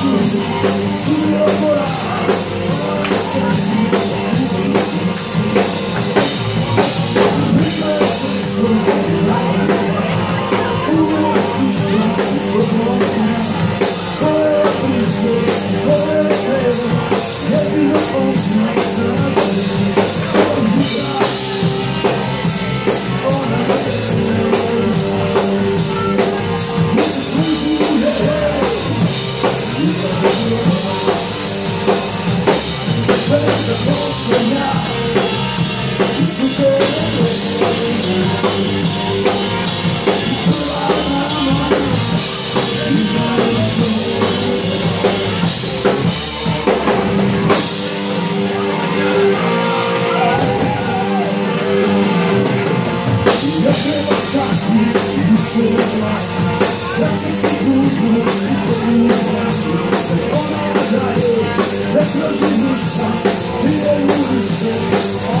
preciso Se eu for Let's just see who moves. все же мечта, ты ревнуешься.